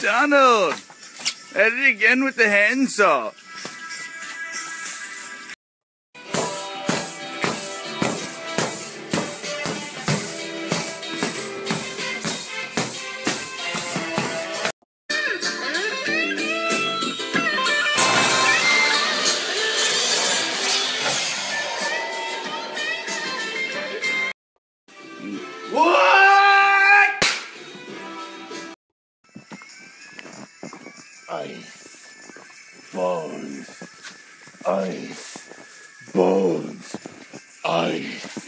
Donald! At it again with the handsaw. Ice. Bones. Ice. Bones. Ice.